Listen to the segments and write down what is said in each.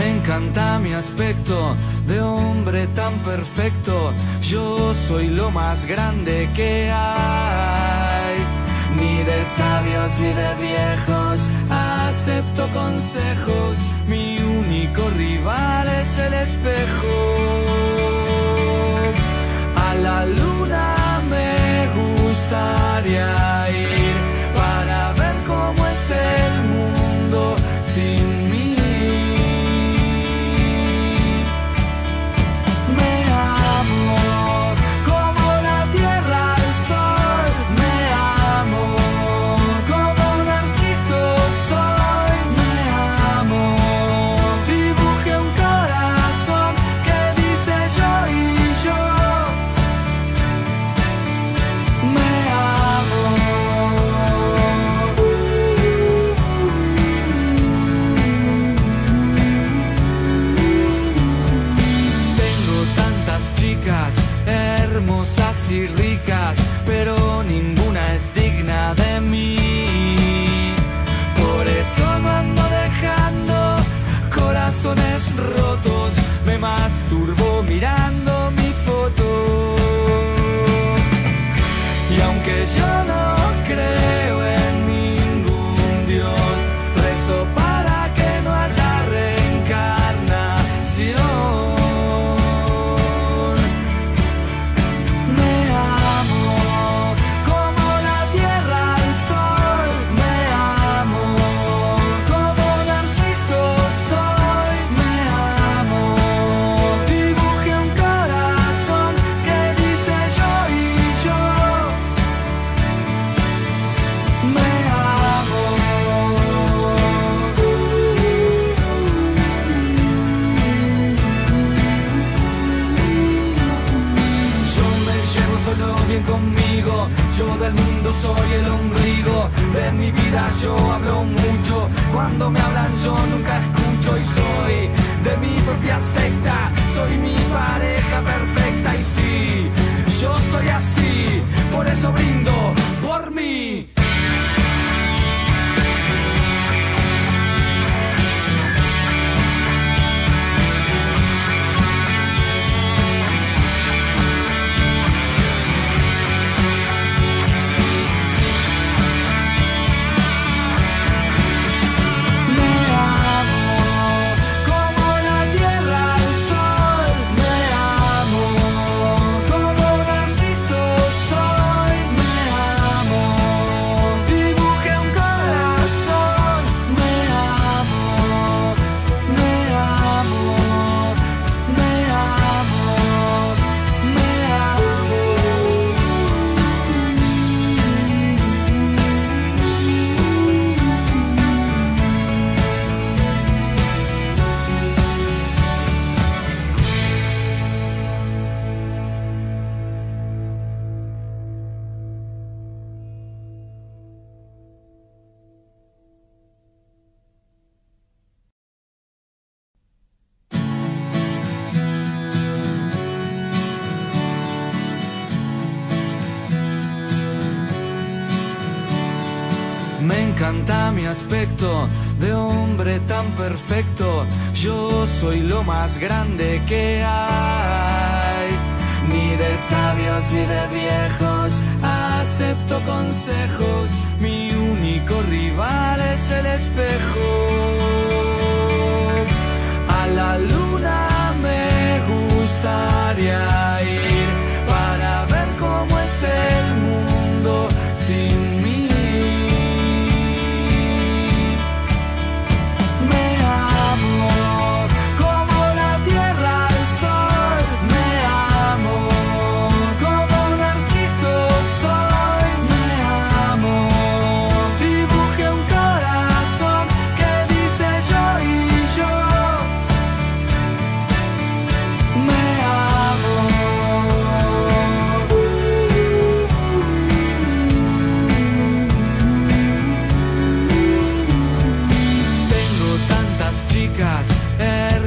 encanta mi aspecto de hombre tan perfecto. Yo soy lo más grande que hay. Ni de sabios ni de viejos acepto consejos. Mi único rival es el espejo. Conmigo, yo del mundo soy el ombligo, de mi vida yo hablo mucho, cuando me hablan yo nunca escucho y soy de mi propia secta, soy mi pareja perfecta Me encanta mi aspecto de hombre tan perfecto. Yo soy lo más grande que hay. Ni de sabios ni de viejos acepto consejos. Mi único rival es el espejo.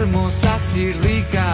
Hermosas y ricas,